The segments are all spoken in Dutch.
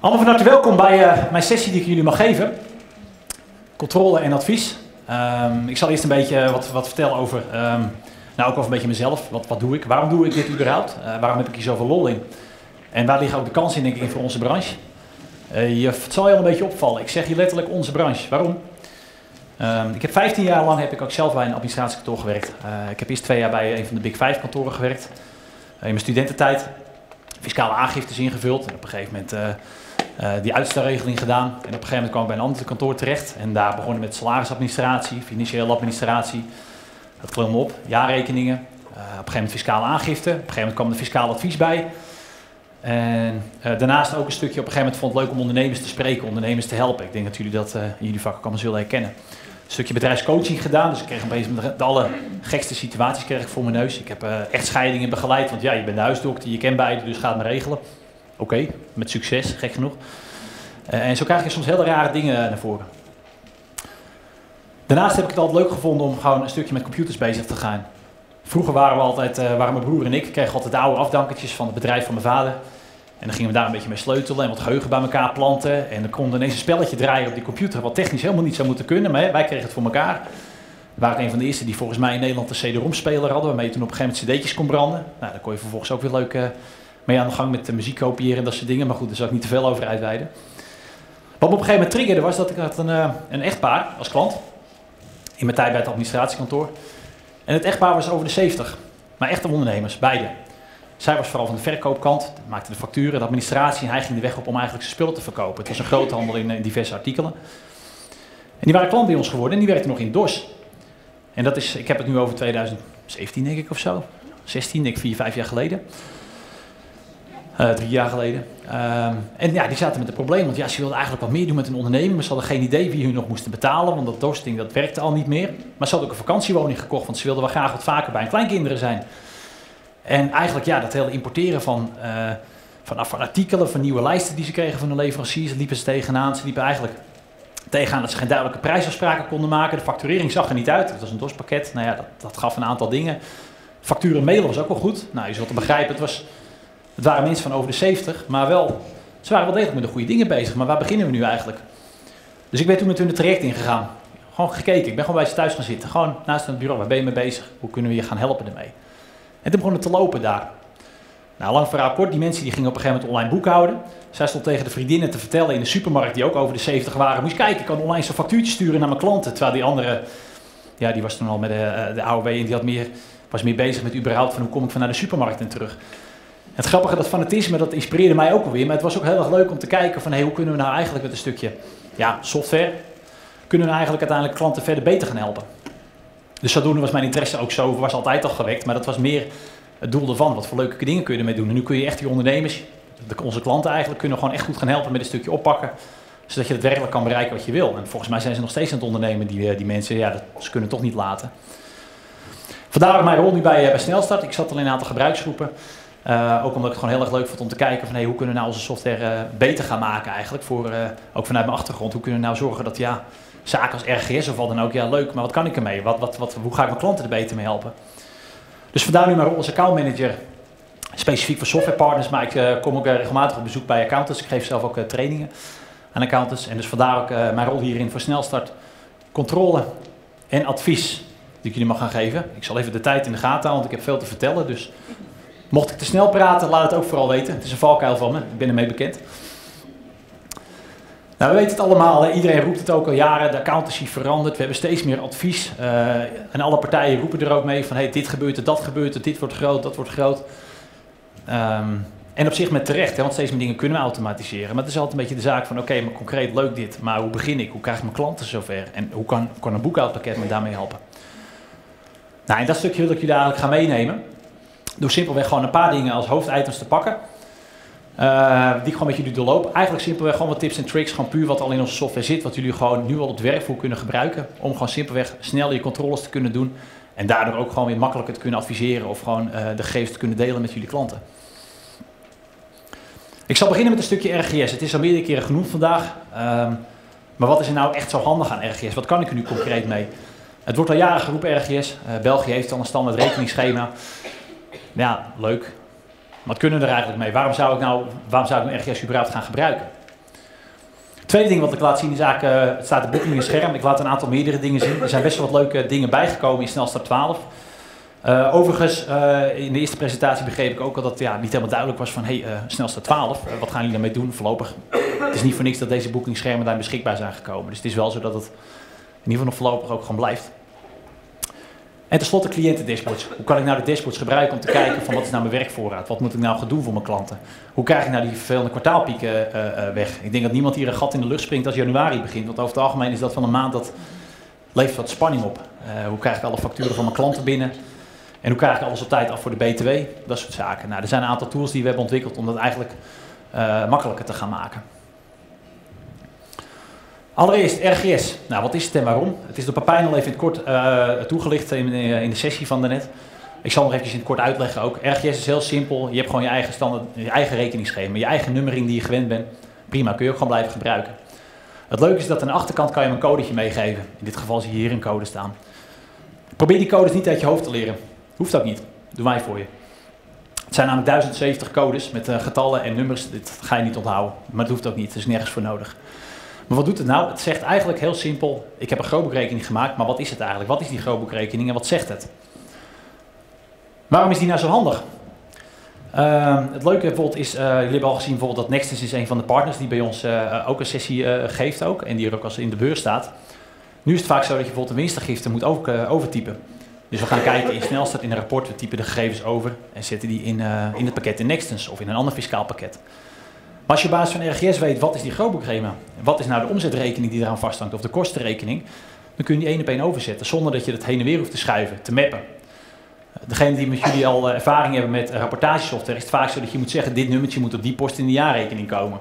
Allemaal van harte welkom bij uh, mijn sessie die ik jullie mag geven. Controle en advies. Um, ik zal eerst een beetje wat, wat vertellen over, um, nou ook over een beetje mezelf. Wat, wat doe ik? Waarom doe ik dit überhaupt? Uh, waarom heb ik hier zoveel lol in? En waar liggen ook de kansen in, denk ik, voor onze branche? Je, het zal je al een beetje opvallen. Ik zeg hier letterlijk onze branche. Waarom? Um, ik heb 15 jaar lang heb ik ook zelf bij een administratiekantoor gewerkt. ik heb eerst twee jaar bij een van de Big Five kantoren gewerkt. in mijn studententijd fiscale aangiftes ingevuld. En op een gegeven moment uh, die uitstelregeling gedaan. En op een gegeven moment kwam ik bij een ander kantoor terecht. En daar begonnen met salarisadministratie, financiële administratie. Dat klom op, jaarrekeningen. Uh, op een gegeven moment fiscale aangifte. Op een gegeven moment kwam er fiscaal advies bij. En uh, daarnaast ook een stukje, op een gegeven moment vond het leuk om ondernemers te spreken, ondernemers te helpen. Ik denk dat jullie dat in jullie vak ook allemaal zullen herkennen. Een stukje bedrijfscoaching gedaan, dus ik kreeg opeens de, de allergekste situaties kreeg ik voor mijn neus. Ik heb echtscheidingen begeleid, want ja, je bent de huisdokter, je kent beide, dus ga het maar regelen. Oké, met succes, gek genoeg. Uh, en zo krijg je soms hele rare dingen naar voren. Daarnaast heb ik het altijd leuk gevonden om gewoon een stukje met computers bezig te gaan. Vroeger waren we altijd, uh, waren mijn broer en ik, kregen altijd de oude afdankertjes van het bedrijf van mijn vader. En dan gingen we daar een beetje mee sleutelen en wat geheugen bij elkaar planten. En dan kon ineens een spelletje draaien op die computer, wat technisch helemaal niet zou moeten kunnen, maar wij kregen het voor elkaar. We waren een van de eerste die volgens mij in Nederland een CD-ROM-speler hadden, waarmee je toen op een gegeven moment cd'tjes kon branden. Nou, daar kon je vervolgens ook weer leuk uh, mee aan de gang met de muziek kopiëren en dat soort dingen. Maar goed, daar zal ik niet te veel over uitweiden. Wat me op een gegeven moment triggerde was dat ik had een, uh, een echtpaar als klant. In mijn tijd bij het administratiekantoor. En het echtpaar was over de 70. Maar echte ondernemers, beide. Zij was vooral van de verkoopkant, maakte de facturen, de administratie. En hij ging de weg op om eigenlijk zijn spullen te verkopen. Het was een groothandel in, in diverse artikelen. En die waren klant bij ons geworden en die werkte nog in DOS. En dat is, ik heb het nu over 2017 denk ik of zo. 16, denk ik, vier, vijf jaar geleden. Uh, drie jaar geleden. Um, en ja, die zaten met een probleem, want ja, ze wilden eigenlijk wat meer doen met een onderneming, maar ze hadden geen idee wie hun nog moesten betalen, want dat dorsting dat werkte al niet meer. Maar ze hadden ook een vakantiewoning gekocht, want ze wilden wel graag wat vaker bij hun kleinkinderen zijn. En eigenlijk ja, dat hele importeren van, uh, van, van artikelen, van nieuwe lijsten die ze kregen van de leveranciers, liepen ze tegenaan. Ze liepen eigenlijk tegenaan dat ze geen duidelijke prijsafspraken konden maken. De facturering zag er niet uit, het was een DOS-pakket. Nou ja, dat, dat gaf een aantal dingen. Facturen mailen was ook wel goed. Nou, je zult te begrijpen, het was het waren mensen van over de 70, maar wel, ze waren wel degelijk met de goede dingen bezig. Maar waar beginnen we nu eigenlijk? Dus ik ben toen met hun het traject ingegaan. Gewoon gekeken. Ik ben gewoon bij ze thuis gaan zitten. Gewoon naast het bureau. Waar ben je mee bezig? Hoe kunnen we je gaan helpen ermee? En toen begon het te lopen daar. Nou, lang verhaal kort. Die mensen die gingen op een gegeven moment online boekhouden. Zij stond tegen de vriendinnen te vertellen in de supermarkt, die ook over de 70 waren. Moest kijken, ik kan online zo'n factuurtje sturen naar mijn klanten. Terwijl die andere, ja, die was toen al met de, eh, de AOW en die had meer, was meer bezig met überhaupt van hoe kom ik van naar de supermarkt en terug. Het grappige, dat fanatisme, dat inspireerde mij ook alweer. Maar het was ook heel erg leuk om te kijken van hey, hoe kunnen we nou eigenlijk met een stukje ja, software, kunnen we nou eigenlijk uiteindelijk klanten verder beter gaan helpen. Dus zodoende was mijn interesse ook zo, was altijd al gewekt, maar dat was meer het doel ervan. Wat voor leuke dingen kun je ermee doen? En nu kun je echt die ondernemers, onze klanten eigenlijk, kunnen gewoon echt goed gaan helpen met een stukje oppakken. Zodat je het werkelijk kan bereiken wat je wil. En volgens mij zijn ze nog steeds aan het ondernemen, die, die mensen. Ja, dat, ze kunnen toch niet laten. Vandaar ook mijn rol nu bij, bij Snelstart. Ik zat al in een aantal gebruiksgroepen. Uh, ook omdat ik het gewoon heel erg leuk vond om te kijken van hey, hoe kunnen we nou onze software uh, beter gaan maken eigenlijk. Voor, uh, ook vanuit mijn achtergrond. Hoe kunnen we nou zorgen dat ja, zaken als RGS of wat dan ook, ja leuk, maar wat kan ik ermee? Wat, wat, wat, hoe ga ik mijn klanten er beter mee helpen? Dus vandaar nu mijn rol als accountmanager. Specifiek voor softwarepartners, maar ik kom ook regelmatig op bezoek bij accountants. Ik geef zelf ook trainingen aan accountants. En dus vandaar ook mijn rol hierin voor snelstart, controle en advies die ik jullie mag gaan geven. Ik zal even de tijd in de gaten houden, want ik heb veel te vertellen. Dus Mocht ik te snel praten, laat het ook vooral weten. Het is een valkuil van me, ik ben ermee bekend. Nou, we weten het allemaal, iedereen roept het ook al jaren, de accountancy verandert, we hebben steeds meer advies. Uh, en alle partijen roepen er ook mee van, hey, dit gebeurt er, dat gebeurt er, dit wordt groot, dat wordt groot. Um, en op zich met terecht, hè, want steeds meer dingen kunnen we automatiseren. Maar het is altijd een beetje de zaak van, oké, maar concreet leuk dit, maar hoe begin ik? Hoe krijg ik mijn klanten zover? En hoe kan, kan een boekhoudpakket me daarmee helpen? Nou, en dat stukje wil ik jullie eigenlijk gaan meenemen. Door simpelweg gewoon een paar dingen als hoofditems te pakken. Uh, die ik gewoon met jullie doorlopen. Eigenlijk simpelweg gewoon wat tips en tricks. Gewoon puur wat al in onze software zit. Wat jullie gewoon nu al op het werkvoer kunnen gebruiken. Om gewoon simpelweg snel je controles te kunnen doen. En daardoor ook gewoon weer makkelijker te kunnen adviseren. Of gewoon uh, de gegevens te kunnen delen met jullie klanten. Ik zal beginnen met een stukje RGS. Het is al meerdere keren genoemd vandaag. Um, maar wat is er nou echt zo handig aan RGS? Wat kan ik er nu concreet mee? Het wordt al jaren geroepen RGS. Uh, België heeft al een standaard rekeningsschema ja, leuk. Wat kunnen we er eigenlijk mee? Waarom zou ik nou, waarom zou ik een RGS überhaupt gaan gebruiken? tweede ding wat ik laat zien is eigenlijk, uh, het staat boeking in scherm. Ik laat een aantal meerdere dingen zien. Er zijn best wel wat leuke dingen bijgekomen in Snelstart 12. Uh, overigens, uh, in de eerste presentatie begreep ik ook al dat ja, niet helemaal duidelijk was van, hey, snelste 12, wat gaan jullie daarmee doen voorlopig? Het is niet voor niks dat deze boekingsschermen daar beschikbaar zijn gekomen. Dus het is wel zo dat het in ieder geval nog voorlopig ook gewoon blijft. En tenslotte cliëntendashboards. Hoe kan ik nou de dashboards gebruiken om te kijken van wat is nou mijn werkvoorraad? Wat moet ik nou gaan doen voor mijn klanten? Hoe krijg ik nou die vervelende kwartaalpieken weg? Ik denk dat niemand hier een gat in de lucht springt als januari begint. Want over het algemeen is dat van een maand dat levert wat spanning op. hoe krijg ik alle facturen van mijn klanten binnen? En hoe krijg ik alles op tijd af voor de BTW? Dat soort zaken. Nou, er zijn een aantal tools die we hebben ontwikkeld om dat eigenlijk makkelijker te gaan maken. Allereerst RGS. Nou, wat is het en waarom? Het is door Papijn al even in het kort uh, toegelicht in, in, de sessie van daarnet. Ik zal nog even in het kort uitleggen ook. RGS is heel simpel. Je hebt gewoon je eigen, standaard, je eigen rekeningsschema, je eigen nummering die je gewend bent. Prima, kun je ook gewoon blijven gebruiken. Het leuke is dat aan de achterkant kan je hem een codetje meegeven. In dit geval zie je hier een code staan. Probeer die codes niet uit je hoofd te leren. Hoeft ook niet. Doe wij voor je. Het zijn namelijk 1070 codes met uh, getallen en nummers. Dit ga je niet onthouden. Maar het hoeft ook niet. Het is nergens voor nodig. Maar wat doet het nou? Het zegt eigenlijk heel simpel: ik heb een grootboekrekening gemaakt, maar wat is het eigenlijk? Wat is die grootboekrekening en wat zegt het? Waarom is die nou zo handig? Uh, het leuke bijvoorbeeld is, uh, jullie hebben al gezien bijvoorbeeld dat Nexus is een van de partners die bij ons uh, ook een sessie geeft ook. En die er ook als in de beurs staat. Nu is het vaak zo dat je bijvoorbeeld een winstgifte moet over, overtypen. Dus we gaan kijken in snelstart in een rapport, we typen de gegevens over en zetten die in, in het pakket in Nextens of in een ander fiscaal pakket. Als je op basis van RGS weet wat is die grootboekschema, wat is nou de omzetrekening die eraan vasthangt of de kostenrekening, dan kun je die één op één overzetten zonder dat je het heen en weer hoeft te schuiven, te mappen. Degene die met jullie al uh, ervaring hebben met rapportagesoftware is het vaak zo dat je moet zeggen dit nummertje moet op die post in de jaarrekening komen.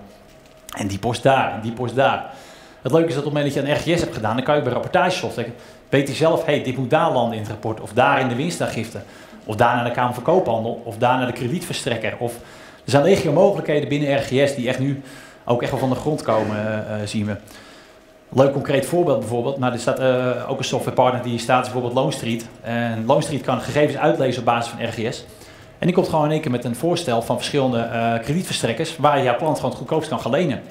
En die post daar en die post daar. Het leuke is dat op het moment dat je een RGS hebt gedaan, dan kan je bij rapportagesoftware weet hij zelf, hey, dit moet daar landen in het rapport, of daar in de winstaangifte, of daar naar de Kamer van Koophandel, of daar naar de kredietverstrekker. Of, er zijn legio mogelijkheden binnen RGS die echt nu ook echt wel van de grond komen, uh, zien we. Leuk concreet voorbeeld bijvoorbeeld, maar er staat uh, ook een softwarepartner die staat, is bijvoorbeeld Loanstreet. En Loanstreet kan gegevens uitlezen op basis van RGS. En die komt gewoon in één keer met een voorstel van verschillende kredietverstrekkers waar je jouw klant gewoon het goedkoopst kan gaan lenen.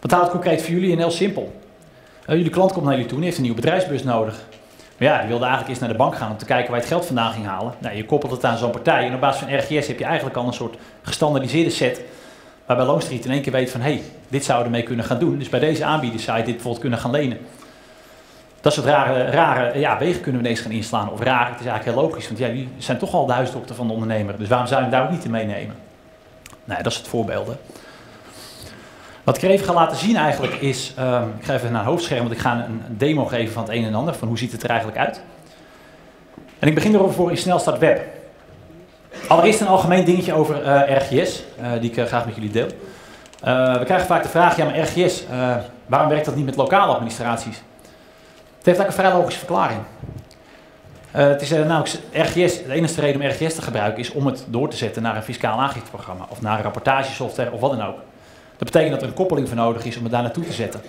Wat het concreet voor jullie en heel simpel. Jullie klant komt naar jullie toe en heeft een nieuwe bedrijfsbus nodig. Maar ja, die wilde eigenlijk eerst naar de bank gaan om te kijken waar het geld vandaan ging halen. Nou, je koppelt het aan zo'n partij en op basis van RGS heb je eigenlijk al een soort gestandardiseerde set. Waarbij Longstreet in één keer weet van, hé, hey, dit zouden we mee kunnen gaan doen. Dus bij deze aanbieder zou je dit bijvoorbeeld kunnen gaan lenen. Dat soort rare, rare ja, wegen kunnen we ineens gaan inslaan. Of raar, het is eigenlijk heel logisch, want ja, die zijn toch al de huisdokter van de ondernemer. Dus waarom zou je hem daar ook niet in meenemen? Nou, dat is het voorbeelden. Wat ik er even ga laten zien eigenlijk is, um, ik ga even naar het hoofdscherm, want ik ga een, demo geven van het een en ander, van hoe ziet het er eigenlijk uit. En ik begin erover voor in Snelstart Web. Allereerst een algemeen dingetje over uh, RGS, uh, die ik uh, graag met jullie deel. we krijgen vaak de vraag, ja maar RGS, waarom werkt dat niet met lokale administraties? Het heeft eigenlijk een vrij logische verklaring. het is namelijk RGS, de enige reden om RGS te gebruiken is om het door te zetten naar een fiscaal aangifteprogramma of naar een rapportagesoftware of wat dan ook. Dat betekent dat er een koppeling voor nodig is om het daar naartoe te zetten.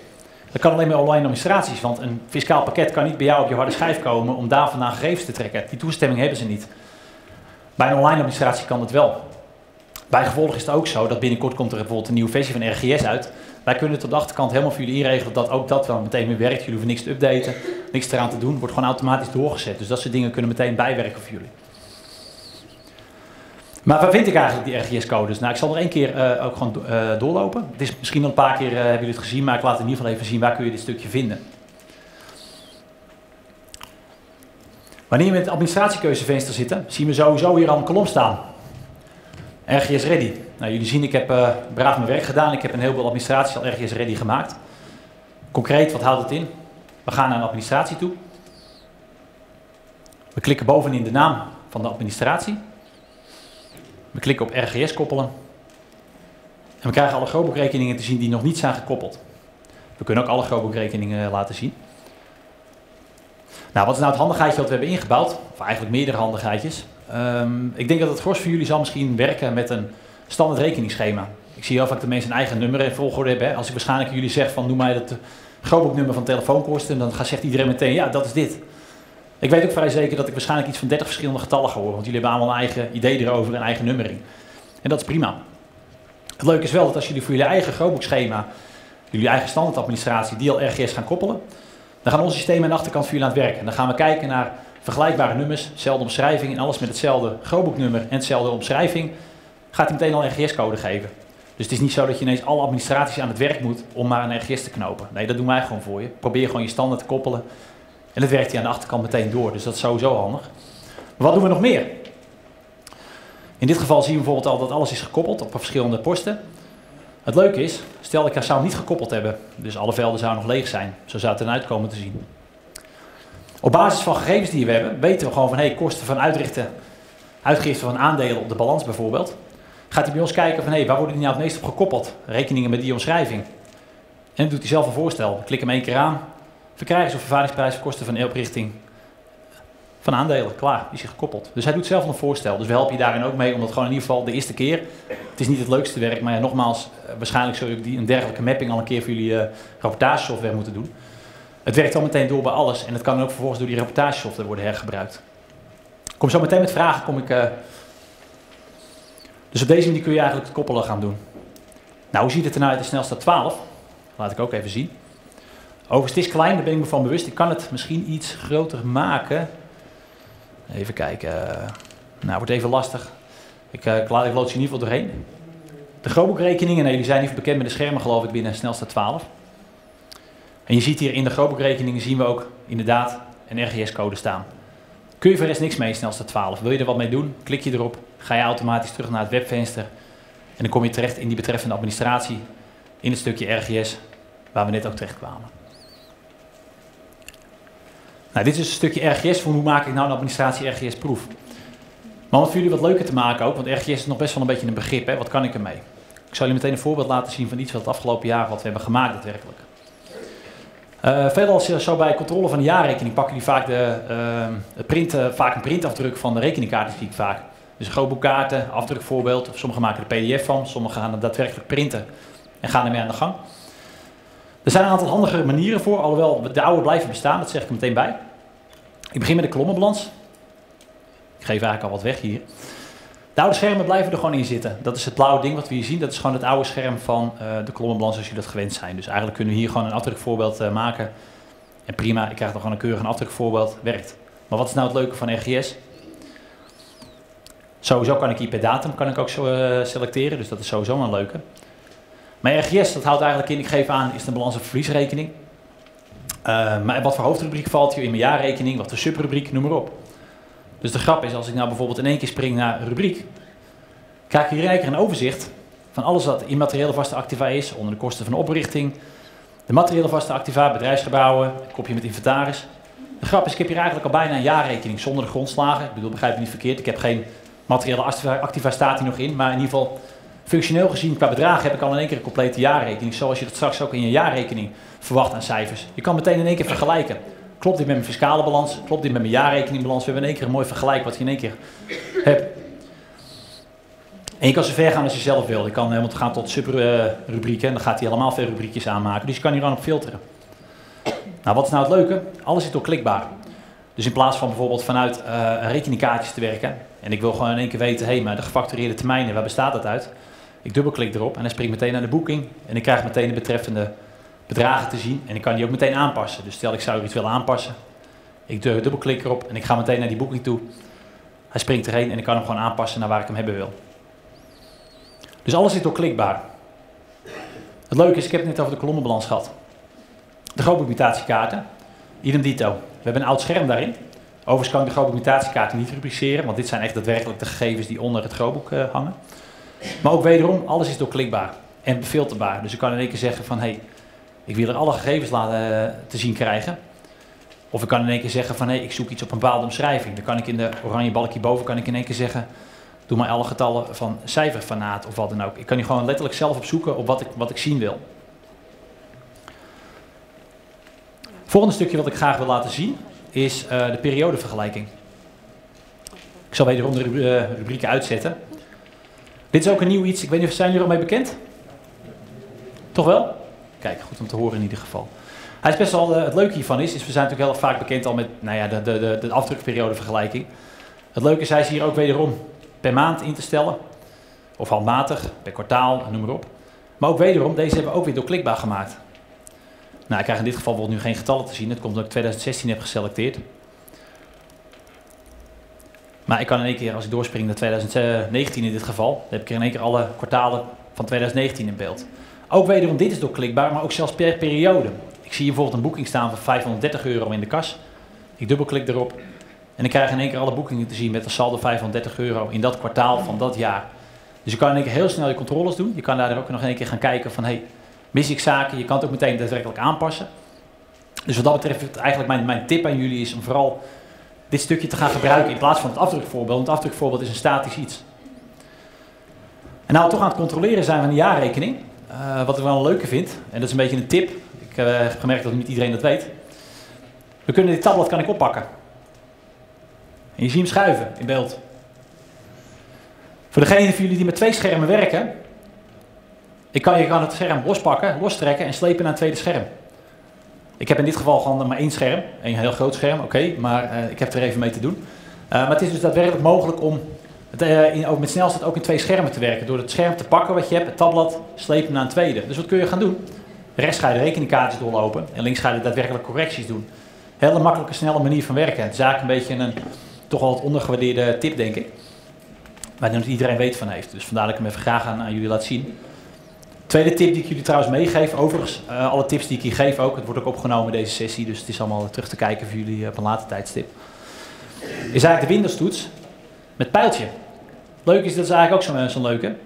Dat kan alleen maar online administraties, want een fiscaal pakket kan niet bij jou op je harde schijf komen om daar vandaan gegevens te trekken. Die toestemming hebben ze niet. Bij een online administratie kan dat wel. Bij gevolg is het ook zo dat binnenkort komt er bijvoorbeeld een nieuwe versie van RGS uit. Wij kunnen het op de achterkant helemaal voor jullie inregelen dat ook dat wel meteen weer werkt. Jullie hoeven niks te updaten, niks eraan te doen, wordt gewoon automatisch doorgezet. Dus dat soort dingen kunnen meteen bijwerken voor jullie. Maar waar vind ik eigenlijk die RGS-codes? Nou, ik zal nog één keer uh, ook gewoon uh, doorlopen. Het is misschien al een paar keer uh, hebben jullie het gezien, maar ik laat in ieder geval even zien waar kun je dit stukje vinden. Wanneer we in het administratiekeuzevenster zitten, zien we sowieso hier al een kolom staan. RGS Ready. Nou, jullie zien, ik heb braaf mijn werk gedaan. Ik heb een heleboel administraties al RGS Ready gemaakt. Concreet, wat houdt het in? We gaan naar een administratie toe. We klikken bovenin de naam van de administratie. We klikken op RGS koppelen. En we krijgen alle grootboekrekeningen te zien die nog niet zijn gekoppeld. We kunnen ook alle grootboekrekeningen eh, laten zien. Nou, wat is nou het handigheidje dat we hebben ingebouwd? Of eigenlijk meerdere handigheidjes. Um, ik denk dat het gros voor jullie zal misschien werken met een standaard rekeningsschema. Ik zie heel vaak dat mensen een eigen nummer en volgorde hebben. Als ik waarschijnlijk jullie zeg van noem mij het grootboeknummer van telefoonkosten, dan zegt iedereen meteen ja, dat is dit. Ik weet ook vrij zeker dat ik waarschijnlijk iets van 30 verschillende getallen ga horen, want jullie hebben allemaal een eigen idee erover, een eigen nummering. En dat is prima. Het leuke is wel dat als jullie voor jullie eigen grootboekschema jullie eigen standaardadministratie, die al RGS gaan koppelen. Dan gaan onze systemen aan de achterkant voor jullie aan het werken. Dan gaan we kijken naar vergelijkbare nummers, dezelfde omschrijving en alles met hetzelfde grootboeknummer en hetzelfde omschrijving. Gaat hij meteen al RGS-code geven. Dus het is niet zo dat je ineens alle administraties aan het werk moet om maar een RGS te knopen. Nee, dat doen wij gewoon voor je. Probeer gewoon je standaard te koppelen. En dat werkt hij aan de achterkant meteen door. Dus dat is sowieso handig. Wat doen we nog meer? In dit geval zien we bijvoorbeeld al dat alles is gekoppeld op verschillende posten. Het leuke is, stel ik zou niet gekoppeld hebben, dus alle velden zouden nog leeg zijn. Zo zou het eruit komen te zien. Op basis van gegevens die we hebben, weten we gewoon van hey, kosten van uitrichten, uitgifte van aandelen op de balans bijvoorbeeld. Gaat hij bij ons kijken van hey, waar worden die nou het meest op gekoppeld? Rekeningen met die omschrijving. En dan doet hij zelf een voorstel. Klik hem één keer aan. Verkrijgens- of vervaardigingsprijs kosten van oprichting van aandelen. Klaar, die is gekoppeld. Dus hij doet zelf een voorstel. Dus we helpen je daarin ook mee, omdat gewoon in ieder geval de eerste keer. Het is niet het leukste werk, maar ja, nogmaals, eh, waarschijnlijk zul je een dergelijke mapping al een keer voor jullie uh, rapportagesoftware moeten doen. Het werkt al meteen door bij alles en het kan ook vervolgens door die rapportagesoftware worden hergebruikt. Ik kom zo meteen met vragen, kom ik... Uh... Dus op deze manier kun je eigenlijk het koppelen gaan doen. Nou, hoe ziet het er nou uit de snelste 12? Laat ik ook even zien. Overigens, het is klein, daar ben ik me van bewust. Ik kan het misschien iets groter maken. Even kijken. Nou, wordt even lastig. Ik, ik, laat, ik lood je in ieder geval doorheen. De grootboekrekeningen, nee, die zijn niet bekend met de schermen geloof ik binnen snelste 12. En je ziet hier in de grootboekrekeningen zien we ook inderdaad een RGS-code staan. Kun je voor rest niks mee snelste 12. Wil je er wat mee doen, klik je erop, ga je automatisch terug naar het webvenster. En dan kom je terecht in die betreffende administratie, in het stukje RGS, waar we net ook terecht kwamen. Nou, dit is een stukje RGS voor hoe maak ik nou een administratie RGS-proef. Maar om voor jullie wat leuker te maken ook, want RGS is nog best wel een beetje een begrip, hè? wat kan ik ermee? Ik zal jullie meteen een voorbeeld laten zien van iets wat het afgelopen jaar wat we hebben gemaakt daadwerkelijk. Uh, veelal zo bij controle van de jaarrekening pakken die vaak, de, uh, het printen, vaak een printafdruk van de rekeningkaarten zie ik vaak. Dus grootboekkaarten, afdrukvoorbeeld, sommigen maken er pdf van, sommigen gaan het daadwerkelijk printen en gaan ermee aan de gang. Er zijn een aantal handige manieren voor, alhoewel de oude blijven bestaan, dat zeg ik meteen bij. Ik begin met de kolommenbalans. Ik geef eigenlijk al wat weg hier. De oude schermen blijven er gewoon in zitten. Dat is het blauwe ding wat we hier zien. Dat is gewoon het oude scherm van uh, de kolommenbalans als jullie dat gewend zijn. Dus eigenlijk kunnen we hier gewoon een afdrukvoorbeeld uh, maken. En prima, ik krijg dan gewoon een keurig afdrukvoorbeeld. Werkt. Maar wat is nou het leuke van RGS? Sowieso kan ik hier per datum kan ik ook zo, uh, selecteren, dus dat is sowieso een leuke. Maar RGS, dat houdt eigenlijk in, ik geef aan, is de balans- of verliesrekening. Uh, maar wat voor hoofdrubriek valt hier in mijn jaarrekening, wat voor subrubriek, noem maar op. Dus de grap is, als ik nou bijvoorbeeld in één keer spring naar rubriek, krijg ik hier keer een overzicht van alles wat immateriële vaste activa is, onder de kosten van de oprichting, de materiële vaste activa, bedrijfsgebouwen, kopje met inventaris. De grap is, ik heb hier eigenlijk al bijna een jaarrekening zonder de grondslagen. Ik bedoel, begrijp me niet verkeerd, ik heb geen materiële activa, staat hier nog in, maar in ieder geval functioneel gezien qua bedragen heb ik al in één keer een complete jaarrekening, zoals je dat straks ook in je jaarrekening verwacht aan cijfers. Je kan meteen in één keer vergelijken. Klopt dit met mijn fiscale balans? Klopt dit met mijn jaarrekeningbalans? We hebben in één keer een mooi vergelijk wat je in één keer hebt. En je kan zo ver gaan als je zelf wil. Je kan helemaal gaan tot subrubrieken en dan gaat hij helemaal veel rubriekjes aanmaken. Dus je kan hier aan op filteren. Nou, wat is nou het leuke? Alles is doorklikbaar. Dus in plaats van bijvoorbeeld vanuit uh, rekeningkaartjes te werken, en ik wil gewoon in één keer weten, hé, hey, maar de gefactureerde termijnen, waar bestaat dat uit? Ik dubbelklik erop en dan spring meteen naar de boeking en ik krijg meteen de betreffende bedragen te zien en ik kan die ook meteen aanpassen. Dus stel ik zou iets willen aanpassen, ik dubbelklik erop en ik ga meteen naar die boeking toe. Hij springt erheen en ik kan hem gewoon aanpassen naar waar ik hem hebben wil. Dus alles is doorklikbaar. Het leuke is, ik heb het net over de kolommenbalans gehad. De grootboekmutatiekaarten, idem dito. We hebben een oud scherm daarin. Overigens kan ik de grootboekmutatiekaarten niet rubriceren, want dit zijn echt daadwerkelijk de gegevens die onder het grootboek uh, hangen. Maar ook wederom, alles is doorklikbaar en befilterbaar. Dus ik kan in één keer zeggen van, hé, hey, ik wil er alle gegevens laten uh, te zien krijgen. Of ik kan in één keer zeggen van, hé, hey, ik zoek iets op een bepaalde omschrijving. Dan kan ik in de oranje balkje boven, kan ik in één keer zeggen, doe maar alle getallen van cijferfanaat of wat dan ook. Ik kan hier gewoon letterlijk zelf opzoeken op wat ik, wat ik zien wil. Volgende stukje wat ik graag wil laten zien is uh, de periodevergelijking. Ik zal wederom de uh, rubrieken uitzetten. Dit is ook een nieuw iets. Ik weet niet of zijn jullie al mee bekend? Toch wel? Kijk, goed om te horen in ieder geval. Hij is best wel, uh, het leuke hiervan is, is, we zijn natuurlijk heel vaak bekend al met nou ja, de, de, de, de afdrukperiodevergelijking. Het leuke is, hij is hier ook wederom per maand in te stellen. Of handmatig, per kwartaal, noem maar op. Maar ook wederom, deze hebben we ook weer doorklikbaar gemaakt. Nou, ik krijg in dit geval bijvoorbeeld nu geen getallen te zien. Het komt omdat ik 2016 heb geselecteerd. Maar ik kan in één keer, als ik doorspring naar 2019 in dit geval, dan heb ik in één keer alle kwartalen van 2019 in beeld. Ook wederom, dit is doorklikbaar, maar ook zelfs per periode. Ik zie hier bijvoorbeeld een boeking staan van 530 euro in de kas. Ik dubbelklik erop en ik krijg in één keer alle boekingen te zien met een saldo 530 euro in dat kwartaal van dat jaar. Dus je kan in één keer heel snel je controles doen. Je kan daar ook nog in één keer gaan kijken van, hey, mis ik zaken? Je kan het ook meteen daadwerkelijk aanpassen. Dus wat dat betreft, eigenlijk mijn, mijn tip aan jullie is om vooral dit stukje te gaan gebruiken in plaats van het afdrukvoorbeeld. Want het afdrukvoorbeeld is een statisch iets. En nou toch aan het controleren zijn van de jaarrekening, uh, wat ik wel een leuke vind, en dat is een beetje een tip, ik uh, heb gemerkt dat niet iedereen dat weet. We kunnen dit tabblad kan ik oppakken. En je ziet hem schuiven in beeld. Voor degenen van jullie die met twee schermen werken, ik kan, je kan het scherm lospakken, lostrekken en slepen naar een tweede scherm. Ik heb in dit geval gewoon maar één scherm, een heel groot scherm, oké, maar uh, ik heb er even mee te doen. Uh, maar het is dus daadwerkelijk mogelijk om het, ook met snelheid ook in twee schermen te werken. Door het scherm te pakken wat je hebt, het tabblad, slepen naar een tweede. Dus wat kun je gaan doen? Rechts ga je de rekeningkaartjes doorlopen en links ga je daadwerkelijk correcties doen. Hele makkelijke, snelle manier van werken. Het is eigenlijk een beetje een toch wel ondergewaardeerde tip, denk ik. Waar niet iedereen weet van heeft. Dus vandaar dat ik hem even graag aan jullie laat zien. Tweede tip die ik jullie trouwens meegeef, overigens, uh, alle tips die ik hier geef ook, het wordt ook opgenomen deze sessie, dus het is allemaal terug te kijken voor jullie op een later tijdstip. Is eigenlijk de Windows toets met pijltje. Leuk is, dat is eigenlijk ook zo'n zo leuke.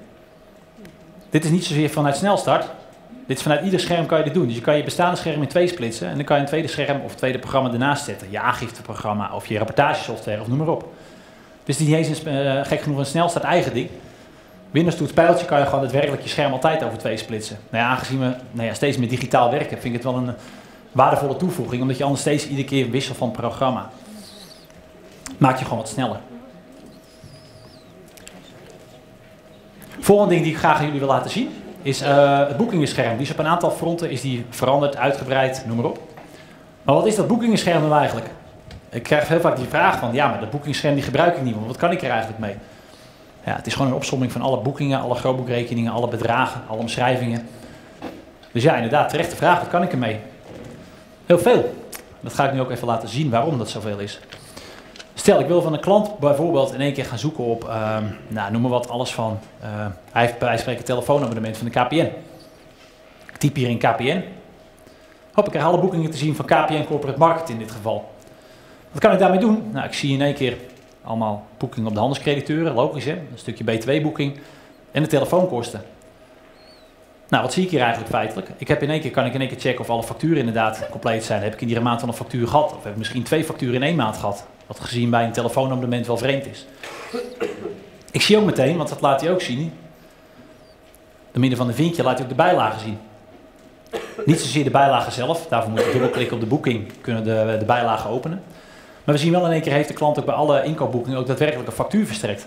Dit is niet zozeer vanuit snelstart. Dit is vanuit ieder scherm kan je dit doen. Dus je kan je bestaande scherm in twee splitsen en dan kan je een tweede scherm of tweede programma ernaast zetten. Je aangifteprogramma of je rapportagesoftware of noem maar op. Dus die niet eens een, gek genoeg een snelstart eigen ding. Windows pijltje kan je gewoon daadwerkelijk je scherm altijd over twee splitsen. Nou ja, aangezien we nou ja, steeds meer digitaal werken, vind ik het wel een waardevolle toevoeging, omdat je anders steeds iedere keer wisselt van programma. Maak je gewoon wat sneller. Volgende ding die ik graag aan jullie wil laten zien, is uh, het boekingenscherm. Die is op een aantal fronten is die veranderd, uitgebreid, noem maar op. Maar wat is dat boekingenscherm nou eigenlijk? Ik krijg heel vaak die vraag van, ja, maar dat boekingenscherm die gebruik ik niet, want wat kan ik er eigenlijk mee? Ja, het is gewoon een opsomming van alle boekingen, alle grootboekrekeningen, alle bedragen, alle omschrijvingen. Dus ja, inderdaad, terechte vraag, wat kan ik ermee? Heel veel. Dat ga ik nu ook even laten zien waarom dat zoveel is. Stel, ik wil van een klant bijvoorbeeld in één keer gaan zoeken op, uh, nou, noem maar wat, alles van, uh, hij heeft bij spreken een telefoonabonnement van de KPN. Ik typ hier in KPN. Hop, ik krijg alle boekingen te zien van KPN Corporate Market in dit geval. Wat kan ik daarmee doen? Nou, ik zie in één keer allemaal boekingen op de handelscrediteuren, logisch hè, een stukje B2-boeking en de telefoonkosten. Nou, wat zie ik hier eigenlijk feitelijk? Ik heb in één keer, kan ik in één keer checken of alle facturen inderdaad compleet zijn. Heb ik in iedere maand al een factuur gehad? Of heb ik misschien twee facturen in één maand gehad? Wat gezien bij een telefoonabonnement wel vreemd is. Ik zie ook meteen, want dat laat hij ook zien. De midden van de vinkje laat hij ook de bijlagen zien. Niet zozeer de bijlagen zelf, daarvoor moet je dubbelklikken op de boeking, kunnen de, de bijlagen openen. Maar we zien wel in één keer heeft de klant ook bij alle inkoopboekingen ook daadwerkelijk een factuur verstrekt.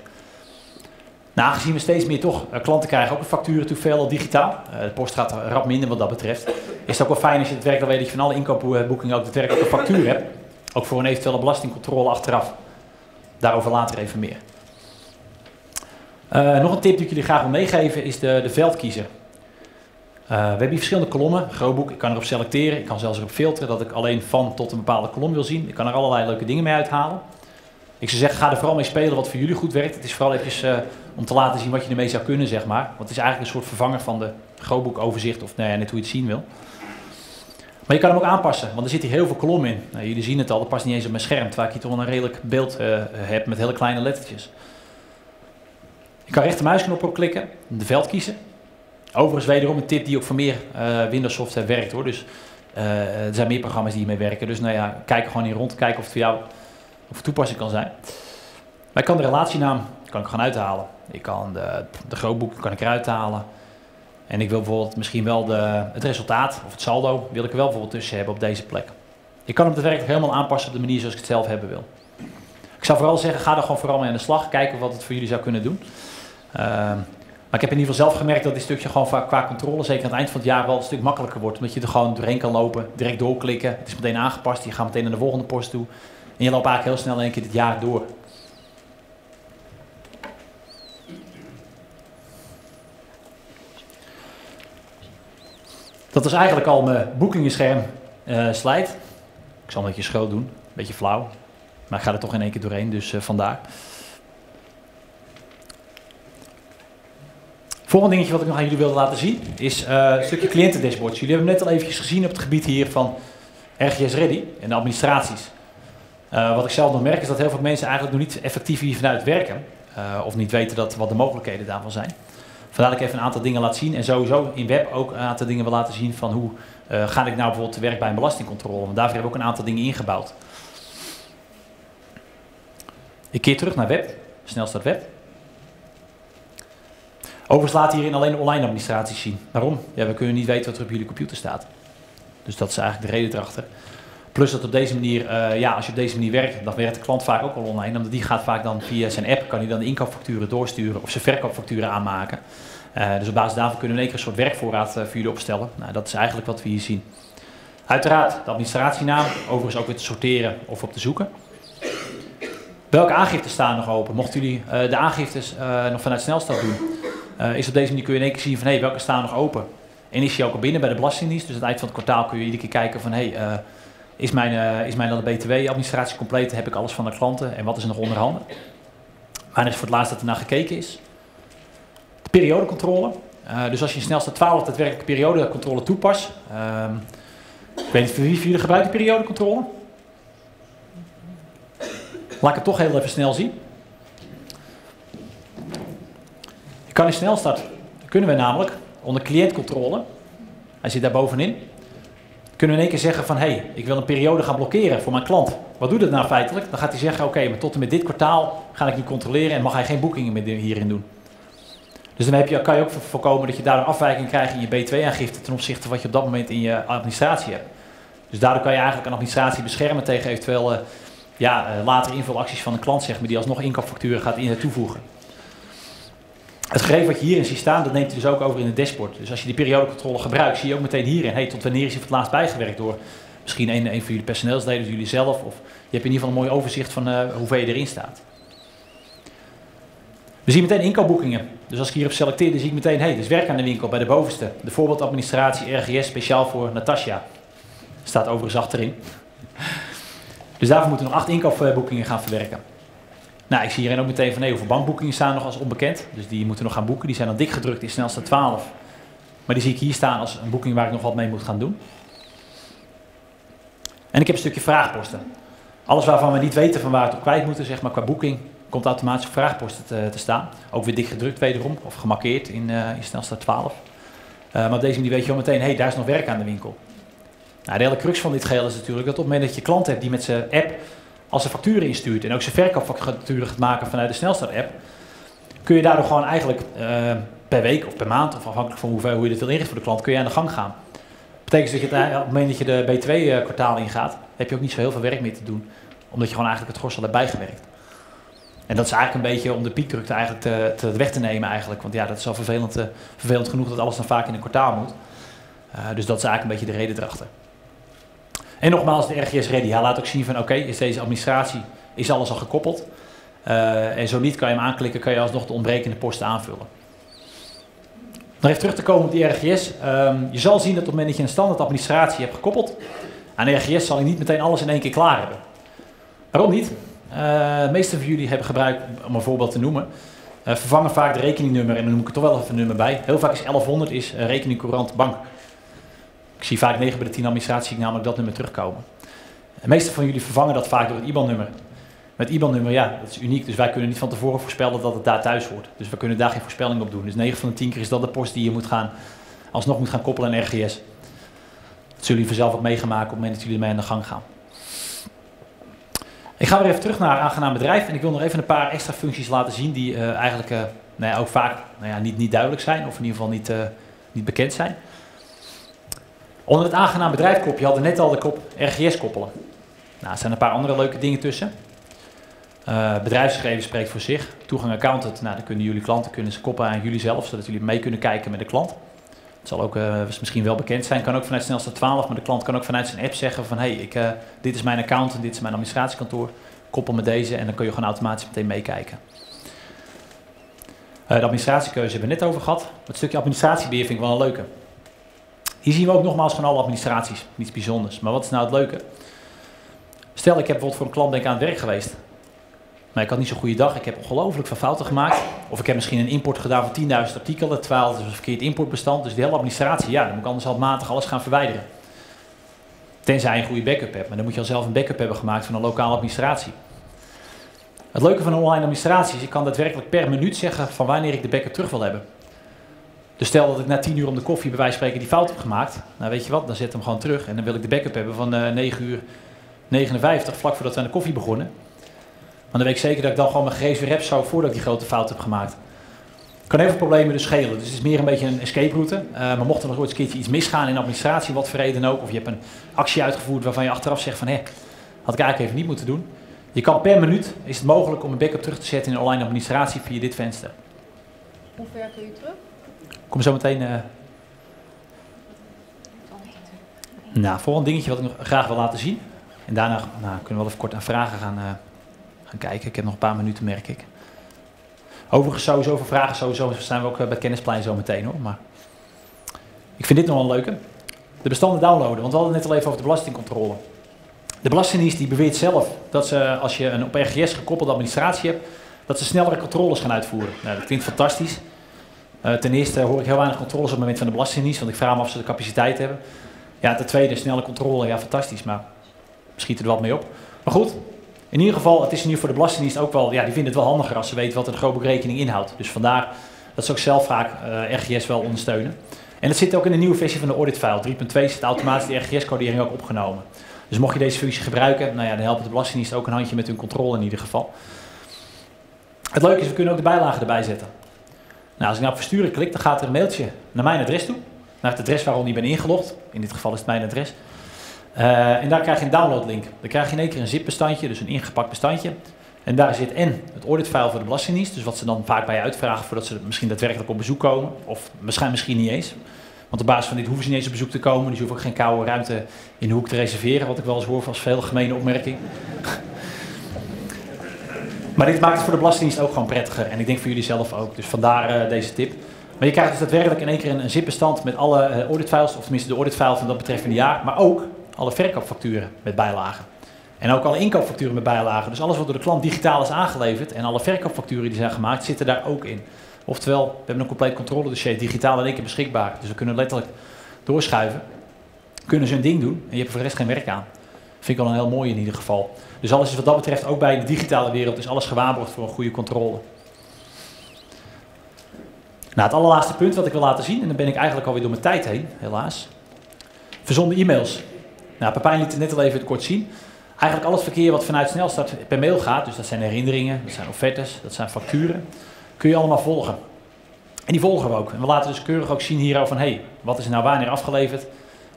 Nou, aangezien we steeds meer toch uh, klanten krijgen, ook een factuur natuurlijk veel digitaal. Uh, de post gaat rap minder wat dat betreft. Is het ook wel fijn als je het werkelijk weet dat je van alle inkoopboekingen ook daadwerkelijk een factuur hebt. Ook voor een eventuele belastingcontrole achteraf. Daarover later even meer. Uh, nog een tip die ik jullie graag wil meegeven is de, de veldkiezer. Uh, we hebben hier verschillende kolommen. Grootboek, ik kan erop selecteren. Ik kan zelfs erop filteren dat ik alleen van tot een bepaalde kolom wil zien. Ik kan er allerlei leuke dingen mee uithalen. Ik zou zeggen, ga er vooral mee spelen wat voor jullie goed werkt. Het is vooral eventjes uh, om te laten zien wat je ermee zou kunnen, zeg maar. Want het is eigenlijk een soort vervanger van de grootboekoverzicht, of nou ja, net hoe je het zien wil. Maar je kan hem ook aanpassen, want er zit hier heel veel kolommen in. Nou, jullie zien het al, dat past niet eens op mijn scherm, terwijl ik hier toch een redelijk beeld uh, heb met hele kleine lettertjes. Je kan rechtermuisknop op klikken, de veld kiezen. Overigens wederom een tip die ook voor meer uh, Windows software werkt hoor. Dus uh, er zijn meer programma's die hiermee werken. Dus nou ja, kijk gewoon in rond, kijken of het voor jou of toepassing kan zijn. Maar ik kan de relatienaam kan ik gewoon uithalen. Ik kan de, de grootboek kan ik eruit halen. En ik wil bijvoorbeeld misschien wel de, het resultaat of het saldo wil ik er wel bijvoorbeeld tussen hebben op deze plek. Ik kan hem daadwerkelijk helemaal aanpassen op de manier zoals ik het zelf hebben wil. Ik zou vooral zeggen, ga er gewoon vooral mee aan de slag. Kijken wat het voor jullie zou kunnen doen. Uh, maar ik heb in ieder geval zelf gemerkt dat dit stukje gewoon qua controle, zeker aan het eind van het jaar, wel een stuk makkelijker wordt. Omdat je er gewoon doorheen kan lopen, direct doorklikken. Het is meteen aangepast, je gaat meteen naar de volgende post toe. En je loopt eigenlijk heel snel in één keer dit jaar door. Dat is eigenlijk al mijn boekingenscherm uh, slide. Ik zal een beetje schoon doen, een beetje flauw. Maar ik ga er toch in één keer doorheen, dus uh, vandaar. Volgende dingetje wat ik nog aan jullie wilde laten zien is uh, een stukje cliëntendashboards. Jullie hebben net al eventjes gezien op het gebied hier van RGS Ready en de administraties. Uh, wat ik zelf nog merk is dat heel veel mensen eigenlijk nog niet effectief hier vanuit werken. Uh, of niet weten dat, wat de mogelijkheden daarvan zijn. Vandaar dat ik even een aantal dingen laat zien. En sowieso in web ook een aantal dingen wil laten zien van hoe ga ik nou bijvoorbeeld te werk bij een belastingcontrole. Want daarvoor hebben we ook een aantal dingen ingebouwd. Ik keer terug naar web. Snel staat web. Overigens laat hierin alleen de online administraties zien. Waarom? Ja, we kunnen niet weten wat er op jullie computer staat. Dus dat is eigenlijk de reden erachter. Plus dat op deze manier, uh, ja, als je op deze manier werkt, dan werkt de klant vaak ook al online. Omdat die gaat vaak dan via zijn app, kan hij dan de inkoopfacturen doorsturen of zijn verkoopfacturen aanmaken. Uh, dus op basis daarvan kunnen we in één keer een soort werkvoorraad uh, voor jullie opstellen. Nou, dat is eigenlijk wat we hier zien. Uiteraard de administratienaam, overigens ook weer te sorteren of op te zoeken. Welke aangiften staan nog open? Mochten jullie de aangiftes nog vanuit Snelstad doen, is op deze manier kun je in één keer zien van hé, hey, welke staan nog open? En is die ook al binnen bij de Belastingdienst? Dus aan het eind van het kwartaal kun je iedere keer kijken van hé, hey, is mijn, uh, is mijn de BTW-administratie compleet? Heb ik alles van de klanten? En wat is er nog onder handen? Wanneer is voor het laatst dat er naar gekeken is? De periodecontrole. Dus als je snelste 12 daadwerkelijk periodecontrole toepast. Uh, ik weet niet voor wie jullie gebruiken periodecontrole. Laat ik het toch heel even snel zien. Je kan in snelstart, kunnen we namelijk onder cliëntcontrole, hij zit daar bovenin, kunnen we in één keer zeggen van hé, hey, ik wil een periode gaan blokkeren voor mijn klant. Wat doet het nou feitelijk? Dan gaat hij zeggen oké, maar tot en met dit kwartaal ga ik nu controleren en mag hij geen boekingen meer hierin doen. Dus dan heb je, kan je ook voorkomen dat je daar een afwijking krijgt in je B2-aangifte ten opzichte van wat je op dat moment in je administratie hebt. Dus daardoor kan je eigenlijk een administratie beschermen tegen eventueel ja, uh, latere invulacties van een klant, zeg maar, die alsnog inkoopfacturen gaat in toevoegen. Het gegeven wat je hierin ziet staan, dat neemt hij dus ook over in het dashboard. Dus als je die periodecontrole gebruikt, zie je ook meteen hierin, hey, tot wanneer is hij het laatst bijgewerkt door misschien een, van jullie personeelsleden, dus jullie zelf. Of je hebt in ieder geval een mooi overzicht van uh, hoeveel je erin staat. We zien meteen inkoopboekingen. Dus als ik hierop selecteer, dan zie ik meteen, hey, dus werk aan de winkel bij de bovenste. De voorbeeldadministratie RGS speciaal voor Natasja. Staat overigens achterin. Dus daarvoor moeten we nog acht inkoopboekingen gaan verwerken. Nou, ik zie hierin ook meteen van nee, hoeveel bankboekingen staan nog als onbekend. Dus die moeten nog gaan boeken. Die zijn dan dik gedrukt in snelste 12. Maar die zie ik hier staan als een boeking waar ik nog wat mee moet gaan doen. En ik heb een stukje vraagposten. Alles waarvan we niet weten van waar het op kwijt moeten, zeg maar qua boeking, komt automatisch op vraagposten te, te staan. Ook weer dik gedrukt wederom, of gemarkeerd in, uh, in snelste 12. Uh, maar op deze manier weet je wel meteen, hé, hey, daar is nog werk aan de winkel. Nou, de hele crux van dit geheel is natuurlijk dat op het moment dat je klant hebt die met zijn app als ze facturen instuurt en ook zijn verkoopfacturen gaat maken vanuit de Snelstart-app, kun je daardoor gewoon eigenlijk uh, per week of per maand, of afhankelijk van hoeveel, hoe je dit wil inrichten voor de klant, kun je aan de gang gaan. Betekent dus dat je op het moment dat je de B2-kwartaal ingaat, heb je ook niet zo heel veel werk meer te doen, omdat je gewoon eigenlijk het gros al hebt bijgewerkt. En dat is eigenlijk een beetje om de piekdrukte eigenlijk te, weg te nemen eigenlijk, want ja, dat is al vervelend, uh, vervelend genoeg dat alles dan vaak in een kwartaal moet. Dus dat is eigenlijk een beetje de reden erachter. En nogmaals, de RGS Ready. Hij laat ook zien van oké, is deze administratie, is alles al gekoppeld? Uh, en zo niet kan je hem aanklikken, kan je alsnog de ontbrekende posten aanvullen. Nog even terug te komen op die RGS. Um, je zal zien dat op het moment dat je een standaard administratie hebt gekoppeld, aan RGS zal je niet meteen alles in één keer klaar hebben. Waarom niet? Uh, de meeste van jullie hebben gebruikt, om een voorbeeld te noemen, uh, vervangen vaak de rekeningnummer en dan noem ik er toch wel even een nummer bij. Heel vaak is 1100 is rekening courant bank. Ik zie vaak 9 bij de 10 administratie namelijk dat nummer terugkomen. De meeste van jullie vervangen dat vaak door het IBAN-nummer. Met IBAN-nummer, ja, dat is uniek. Dus wij kunnen niet van tevoren voorspellen dat het daar thuis hoort. Dus we kunnen daar geen voorspelling op doen. Dus 9 van de 10 keer is dat de post die je moet gaan, alsnog moet gaan koppelen aan RGS. Dat zullen jullie vanzelf ook meegemaakt op het moment dat jullie mee aan de gang gaan. Ik ga weer even terug naar aangenaam bedrijf. En ik wil nog even een paar extra functies laten zien die uh, eigenlijk uh, nou ja, ook vaak nou ja, niet, niet duidelijk zijn. Of in ieder geval niet, uh, niet bekend zijn. Onder het aangenaam bedrijfkopje hadden net al de kop RGS koppelen. Nou, er zijn een paar andere leuke dingen tussen. Uh, bedrijfsgegevens spreekt voor zich. Toegang accountant, nou, dan kunnen jullie klanten kunnen ze koppelen aan jullie zelf, zodat jullie mee kunnen kijken met de klant. Het zal ook uh, misschien wel bekend zijn, kan ook vanuit snelste 12, maar de klant kan ook vanuit zijn app zeggen van hey, uh, dit is mijn account en dit is mijn administratiekantoor, koppel met deze en dan kun je gewoon automatisch meteen meekijken. de administratiekeuze hebben we net over gehad. Het stukje administratiebeheer vind ik wel een leuke. Hier zien we ook nogmaals van alle administraties, niets bijzonders. Maar wat is nou het leuke? Stel, ik heb bijvoorbeeld voor een klant ben ik aan het werk geweest. Maar ik had niet zo'n goede dag, ik heb ongelooflijk veel fouten gemaakt. Of ik heb misschien een import gedaan van 10.000 artikelen, terwijl het is een verkeerd importbestand. Dus de hele administratie, ja, dan moet ik anders handmatig alles gaan verwijderen. Tenzij je een goede backup hebt, maar dan moet je al zelf een backup hebben gemaakt van een lokale administratie. Het leuke van een online administratie is, je kan daadwerkelijk per minuut zeggen van wanneer ik de backup terug wil hebben. Dus stel dat ik na 10 uur om de koffie bij wijze van spreken die fout heb gemaakt. Nou weet je wat, dan zet hem gewoon terug en dan wil ik de backup hebben van uh, 9 uur 59, vlak voordat we aan de koffie begonnen. Maar dan weet ik zeker dat ik dan gewoon mijn gegevens weer heb zo voordat ik die grote fout heb gemaakt. Kan heel veel problemen dus schelen. Dus het is meer een beetje een escape route. Uh, maar mocht er nog ooit een iets misgaan in administratie, wat voor reden ook, of je hebt een actie uitgevoerd waarvan je achteraf zegt van hé, had ik eigenlijk even niet moeten doen. Je kan per minuut, is het mogelijk om een backup terug te zetten in online administratie via dit venster. Hoe ver kun je terug? Kom zo meteen. Uh... Nou, voor een dingetje wat ik nog graag wil laten zien. En daarna nou, kunnen we wel even kort aan vragen gaan, uh, gaan kijken. Ik heb nog een paar minuten, merk ik. Overigens, sowieso voor vragen, sowieso zijn we ook eh, bij Kennisplein zo meteen hoor. Maar ik vind dit nog wel een leuke. De bestanden downloaden, want we hadden het net al even over de belastingcontrole. De Belastingdienst die beweert zelf dat ze, als je een op RGS gekoppelde administratie hebt, dat ze snellere controles gaan uitvoeren. Nou, dat klinkt fantastisch. Uh, ten eerste hoor ik heel weinig controles op het moment van de Belastingdienst, want ik vraag me of ze de capaciteit hebben. Ja, ten tweede, snelle controle, ja fantastisch, maar schiet er wat mee op. Maar goed, in ieder geval, het is nu voor de Belastingdienst ook wel, ja, die vinden het wel handiger als ze weten wat een grootboekrekening inhoudt. Dus vandaar dat ze ook zelf vaak uh, RGS wel ondersteunen. En het zit ook in de nieuwe versie van de audit file. 3.2 zit automatisch de RGS-codering ook opgenomen. Dus mocht je deze functie gebruiken, nou ja, dan helpt de Belastingdienst ook een handje met hun controle in ieder geval. Het leuke is, we kunnen ook de bijlagen erbij zetten. Nou, als ik nou op versturen klik, dan gaat er een mailtje naar mijn adres toe. Naar het adres waarom ik ben ingelogd. In dit geval is het mijn adres. Uh, en daar krijg je een downloadlink. Dan krijg je in één keer een zip-bestandje, dus een ingepakt bestandje. En daar zit en het auditfile voor de Belastingdienst, dus wat ze dan vaak bij je uitvragen voordat ze misschien daadwerkelijk op bezoek komen. Of misschien, misschien niet eens. Want op basis van dit hoeven ze niet eens op bezoek te komen, dus je hoeft ook geen koude ruimte in de hoek te reserveren, wat ik wel eens hoor als veel gemene opmerking. Maar dit maakt het voor de Belastingdienst ook gewoon prettiger en ik denk voor jullie zelf ook, dus vandaar uh, deze tip. Maar je krijgt dus daadwerkelijk in één keer een, een zip-bestand met alle uh, auditfiles, of tenminste de auditfile van dat betreffende jaar, maar ook alle verkoopfacturen met bijlagen. En ook alle inkoopfacturen met bijlagen. Dus alles wat door de klant digitaal is aangeleverd en alle verkoopfacturen die zijn gemaakt, zitten daar ook in. Oftewel, we hebben een compleet controledossier digitaal in één keer beschikbaar. Dus we kunnen letterlijk doorschuiven. Kunnen ze een ding doen en je hebt voor de rest geen werk aan. Vind ik wel een heel mooi in ieder geval. Dus alles is wat dat betreft, ook bij de digitale wereld, is alles gewaarborgd voor een goede controle. Nou, het allerlaatste punt wat ik wil laten zien, en dan ben ik eigenlijk alweer door mijn tijd heen, helaas. Verzonden e-mails. Nou, liet het net al even kort zien. Eigenlijk al het verkeer wat vanuit Snelstart per mail gaat, dus dat zijn herinneringen, dat zijn offertes, dat zijn facturen, kun je allemaal volgen. En die volgen we ook. En we laten dus keurig ook zien hierover van, hé, hey, wat is nou wanneer afgeleverd?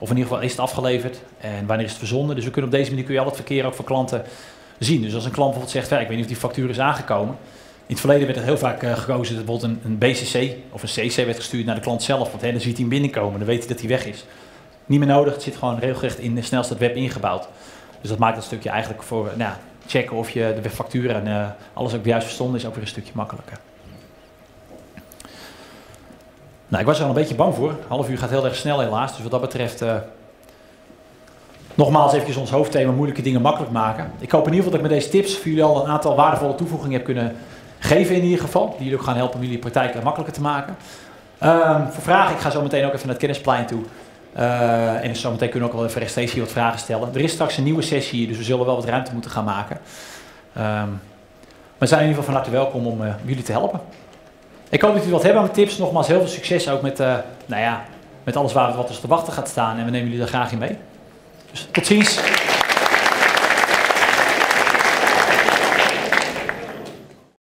Of in ieder geval is het afgeleverd en wanneer is het verzonden? Dus we kunnen op deze manier kun je al het verkeer ook voor klanten zien. Dus als een klant bijvoorbeeld zegt, ik weet niet of die factuur is aangekomen. In het verleden werd er heel vaak uh, gekozen dat bijvoorbeeld een, BCC of een CC werd gestuurd naar de klant zelf. Want dan ziet hij hem binnenkomen, dan weet hij dat hij weg is. Niet meer nodig, het zit gewoon regelrecht in de snelste web ingebouwd. Dus dat maakt het stukje eigenlijk voor nou, checken of je de facturen en uh, alles ook juist verstonden is ook weer een stukje makkelijker. Nou, ik was er al een beetje bang voor. Half uur gaat heel erg snel helaas. Dus wat dat betreft, uh, nogmaals even ons hoofdthema moeilijke dingen makkelijk maken. Ik hoop in ieder geval dat ik met deze tips voor jullie al een aantal waardevolle toevoegingen heb kunnen geven in ieder geval. Die jullie ook gaan helpen om jullie praktijk makkelijker te maken. Um, voor vragen, ik ga zo meteen ook even naar het kennisplein toe. Uh, en zometeen kunnen we ook wel even rechtstreeks hier wat vragen stellen. Er is straks een nieuwe sessie, dus we zullen wel wat ruimte moeten gaan maken. Um, maar we zijn in ieder geval van harte welkom om uh, jullie te helpen. Ik hoop dat jullie wat hebben aan mijn tips. Nogmaals, heel veel succes ook met, uh, nou ja, met alles waar wat ons te wachten gaat staan. En we nemen jullie daar graag in mee. Dus tot ziens.